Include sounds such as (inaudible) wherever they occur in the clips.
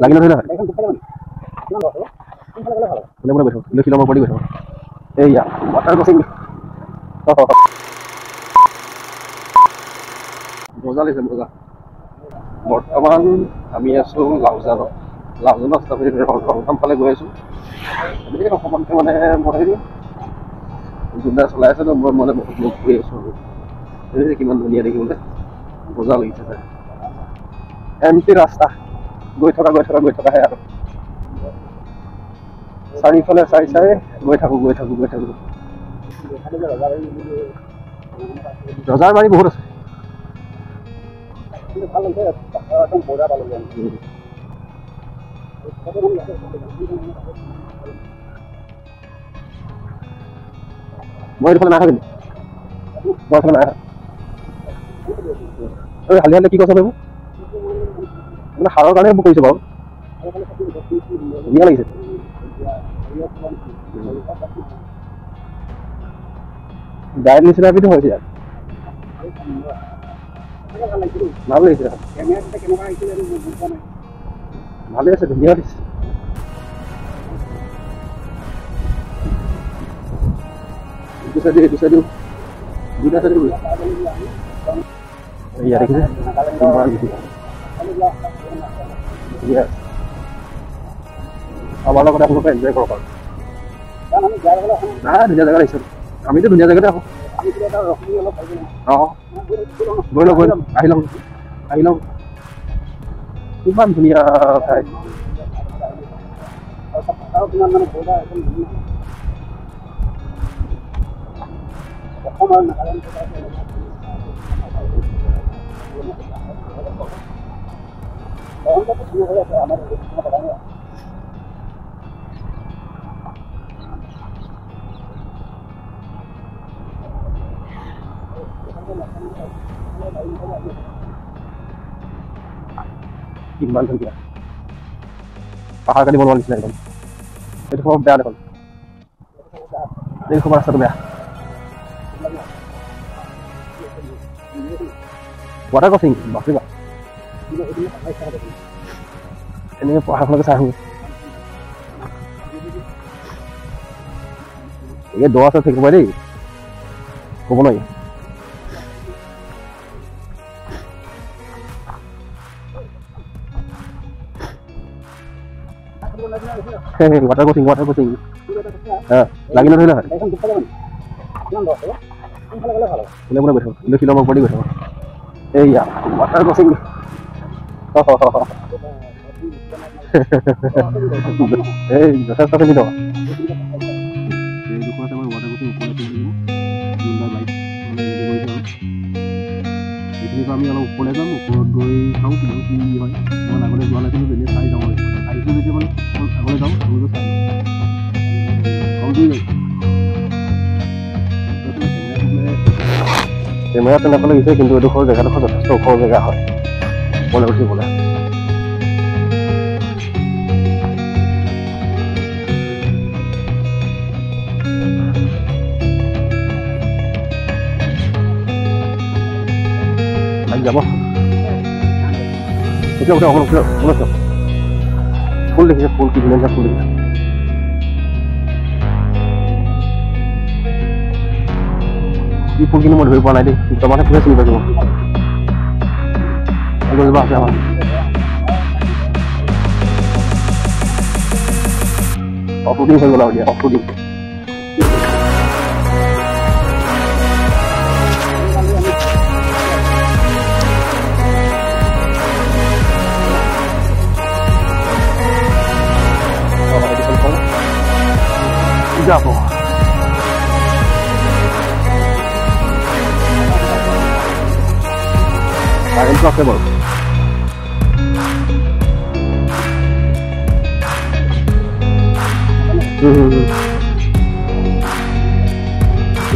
লাগি নধৰিলে হয় কোনে কোনে গৈছোঁ লক্ষী নম্বৰ পৰি গৈছোঁ এইয়া ৱাটাৰ ক্ৰচিং মজা লাগিছে মজা বৰ্তমান আমি আছোঁ লাউজানত লাউজানত ৰংকাম ফালে গৈ আছোঁ। অকণমানকৈ মানে মই যোনটা চলাই আছে ন মই মানে বহুত লগ কৰি আছোঁ আৰু। কিমান ধুনীয়া দেখিবলৈ মজা লাগিছে এম টি ৰাস্তা। গৈ থকা গৈ থকা গৈ থকাহে আৰু। চাৰিওফালে চাই চাই গৈ থাকোঁ গৈ থাকোঁ গৈ থাকোঁ। ৰজাৰ বাৰী বহুত আছে। মই এইডোখৰ নাই কিন্তু মই এইফালে নাই হালি হালি কি কৈছে এইবোৰ? মানে সাৰৰ কাৰণে এইবোৰ কৰিছে বাৰু ধুনীয়া লাগিছে ডাইৰেক্ট নিচিনা এবিধ হৈছে ইয়াত ভাল লাগিছে ভালে আছে ধুনীয়া দিছে ইটো চাইডে এইটো চাইডেও দুটা চাইডে এয়া দেখিছে কিমান ধুনীয়া আমাৰ লগতে আপোনালোকে এনজয় কৰক আৰু। নাই ধুনীয়া জেগা লাগিছে আমিতো ধুনীয়া জেগাতে আহোঁ। অঁ। গৈ লওঁ গৈ লওঁ। আহি লওঁ। আহি লওঁ। কিমান ধুনীয়া ঠাই। কিমান ধুনীয়া পাহাৰ কাটি বনোৱাৰ নিচিনা একদম এইটো সময় বেয়া দেখোন এই সময় ৰাস্তাটো বেয়া ৱাটাৰ ক্ৰচিং বাপৰে বাপ এনেকৈ পাহাৰখনকে চাই আহোঁ এই দ আছে থাকিব দেই ক'ব নোৱাৰি ৱাটাৰ ক্ৰচিং ৱাটাৰ ক্ৰচিং লাগি নধৰিলে হয়। কোনে কোনে গৈছোঁ লক্ষী নম্বৰ পৰি গৈছোঁ এইয়া ৱাটাৰ ক্ৰচিং এই আৰু এইখিনিৰ পৰা আমি অলপ ওপৰলৈ যাম ওপৰত গৈ চাওঁ কি হয় ইমান আগলৈ যোৱা নাছিলোঁ যেনে চাই যাওঁ আহিছোঁ যেতিয়া মানে আগলৈ যাওঁ আগলৈ চাই কেমেৰা তেনেকৈ লাগিছে কিন্তু এইডোখৰ জেগাডোখৰ যথেষ্ট ওখ জেগা হয়। ওপৰলৈ উঠিবলৈ যাব। ওটা ওটা ওখানে ওখানে ওখানে ফুল দেখেছে ফুল কি ফুল দেখেছে কি ফুল কিনে মনে হয়ে পড়া নাই রে তোমার ফুলে শুনে পাবো? এগুলো বাসে আমার। অফরোডিং হয়ে double. Ahí lo hacemos.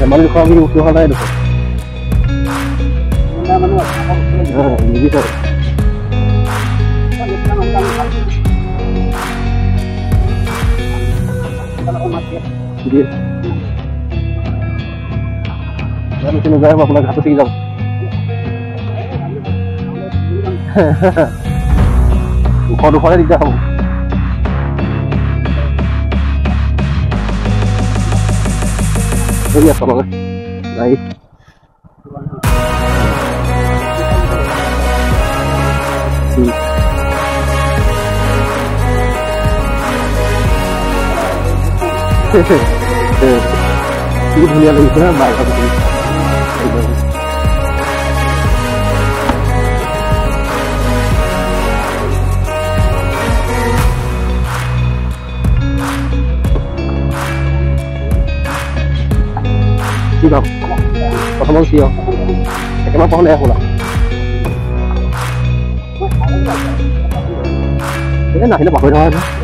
Llamar el juego a mí, buscar la de eso. No, no, no, no, no, no, no, no, no, no, no, no, Hindi. Meron sinugaya mo kung nagkatasigaw. Lupa-lupa ka ligaw. Iya, sama lah. Baik. Peace. đi punya lagi baik apa sih? Đi không? Có gì không siêu? Cái mắt con đeo không nào? Cái này nó bỏ rồi thôi.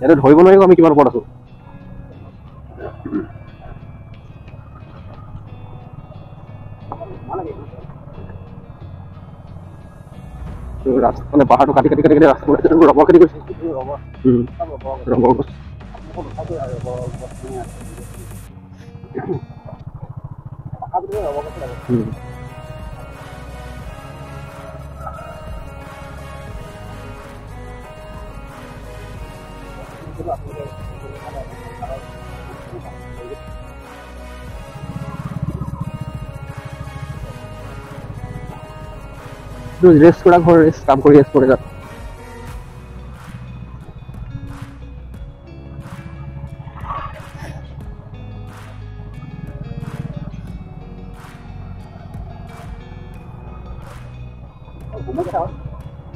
ইয়াতে ধৰিব নোৱাৰিব আমি কিমান ওপৰত আছো। মানে পাহাৰটো কাটি কাটি কাটি কাটি ৰাস্তা ৰবৰ খেতি কৰিছে। উম, ৰবৰ গছ। উম। ৰেষ্ট কৰা ঘৰ ৰেষ্ট কাম কৰি ৰেষ্ট কৰে তাত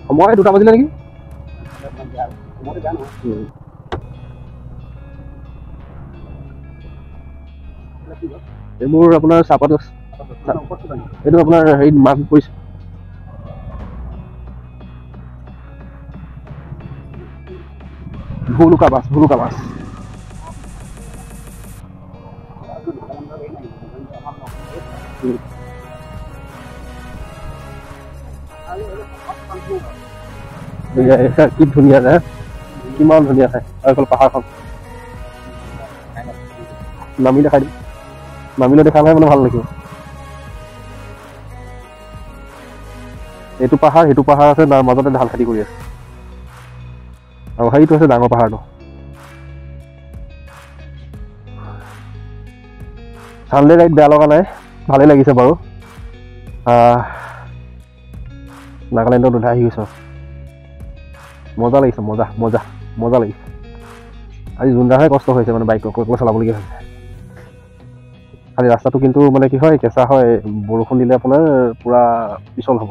সময় দুটা বাজিলে নেকি। এইবোৰ আপোনাৰ চাহপাত এইটো আপোনাৰ হেৰিত মাছ পৰিছে ভুলুকা মাছ ভুলুকা এয়া, কি ধুনীয়া না? কিমান ধুনীয়া ঠাই। এইফালে পাহাৰখন। নামি দেখাই দিম। নামিলে দেখা নাই মানে ভাল লাগিব। এইটো পাহাৰ সেইটো পাহাৰ আছে তাৰ মাজতে ধান খেতি কৰি আছে। আৰু সেইটো আছে ডাঙৰ পাহাৰটো। চানডে ৰাইড বেয়া লগা নাই ভালেই লাগিছে বাৰু। নাগালেণ্ডত উঠাই আহি গৈছোঁ। মজা লাগিছে মজা মজা মজা লাগিছে। আজি যোনদাহে কষ্ট হৈছে মানে বাইক অকলে চলাবলগীয়া হৈছে। খালি ৰাস্তাটো কিন্তু মানে কি হয় কেঁচা হয় বৰষুণ দিলে আপোনাৰ পূৰা পিছল হ'ব।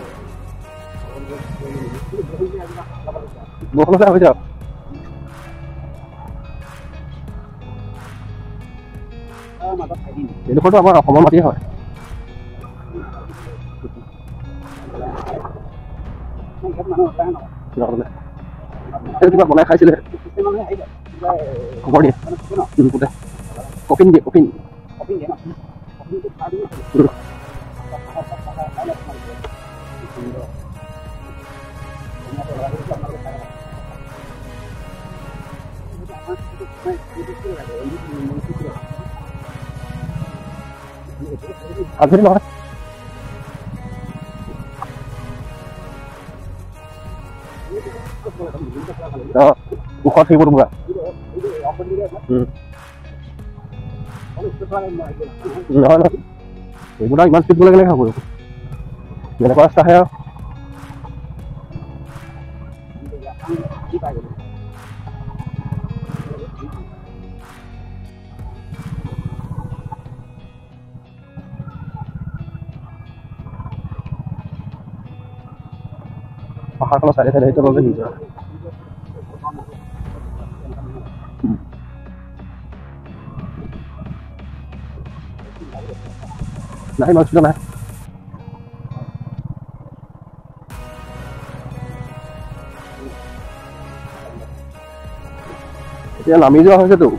বৰষুণ আছে হৈ যাওক এইডোখৰটো আমাৰ অসমৰ মাটিয়ে হয়। কিবা বনাই খাইছিলে। খবৰ দিয়ে अभी लॉस हाँ बुखार ठीक होगा हम्म। ना ना। ये बुढ़ा इमान स्पीड बोलेगा लेगा बोलो। मेरे पास का है। Pájaros a veces necesito los de ninja. Này nó chưa này Thế làm ý cho sẽ đủ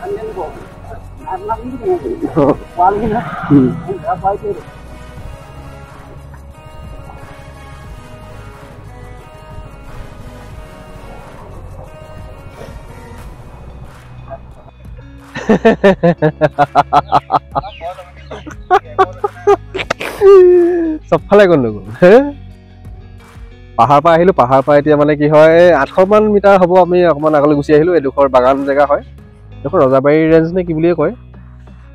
Ăn nhân của Ăn lắm cái này Quá lên á Ừ Đã quay chưa được (laughs) চবফালে গণ্ডগোল হে? পাহাৰ পৰা আহিলো পাহাৰ পৰা এতিয়া মানে কি হয় আঠশ মান মিটাৰ হ'ব আমি অকণমান আগলৈ গুচি আহিলো এডোখৰ বাগান জেগা হয়। এইডোখৰ ৰজাবাৰী ৰেঞ্জ নে কি বুলিয়ে কয়।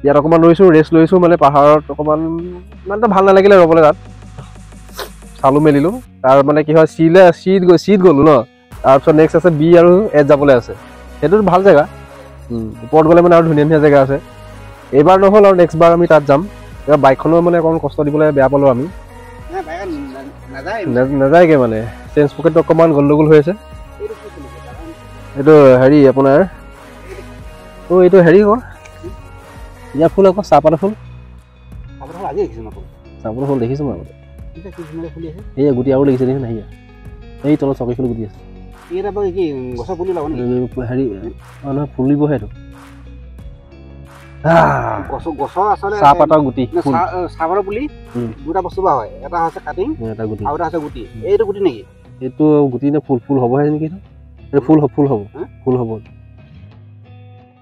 ইয়াত অকণমান ৰৈছোঁ ৰেষ্ট লৈছোঁ মানে পাহাৰত অকণমান এটা ভাল নালাগিলে ৰ'বলৈ তাত। চালোঁ মেলিলোঁ। তাৰ মানে কি হয় চিলে চিত গৈ চিত গ'লোঁ ন। তাৰপিছত নেক্সট আছে বি আৰু এড যাবলৈ আছে। সেইটোতো ভাল জেগা। ওপৰত গ'লে মানে আৰু ধুনীয়া ধুনীয়া জেগা আছে। এইবাৰ নহ'ল আৰু নেক্সট বাৰ আমি তাত যাম। এইবাৰ বাইকখনো মানে অকণমান কষ্ট দিবলৈ বেয়া পালোঁ আমি। নেযায়গৈ মানে। চেঞ্জ পকেটটো অকণমান গণ্ডগোল হৈ আছে। এইটো হেৰি আপোনাৰ অ' এইটো হেৰি আকৌ ইয়াৰ ফুল আকৌ চাহপাতৰ ফুল। চাহপাতৰ ফুল দেখিছোঁ মই আগতে। এই গুটি আৰু লাগিছে দেখিছে ইয়াত এই তলত চকী ফুল গুটি আছে। গছৰ পুলি লগাব নেকি? এই হেৰি অঁ নহয় ফুলিবহে এইটো। আহ, গছৰ গছৰ আচলতে চাহপাতৰ গুটি নে ফুল। চাহ- চাহপাতৰ পুলি উম। দুটা বস্তু বা হয় এটা হৈছে কাটিং এটা গুটি। আৰু এটা হৈছে গুটি। এইটো গুটি নেকি? এইটো গুটি নে ফুল ফুল হ'বহে নেকি এইটো? এইটো ফুল হ'ব ফুল হ'ব হা? ফুল হ'ব।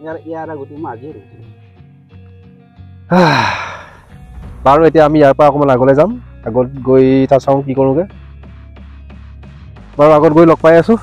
ইয়াৰ ইয়াৰ এটা গুটি মই আজিয়ে দেখিছোঁ। আহ, বাৰু এতিয়া আমি ইয়াৰ পৰা অকণমান আগলৈ যাম। আগত গৈ তাত চাওঁ কি কৰোঁগৈ। বাৰু আগত গৈ লগ পাই আছোঁ।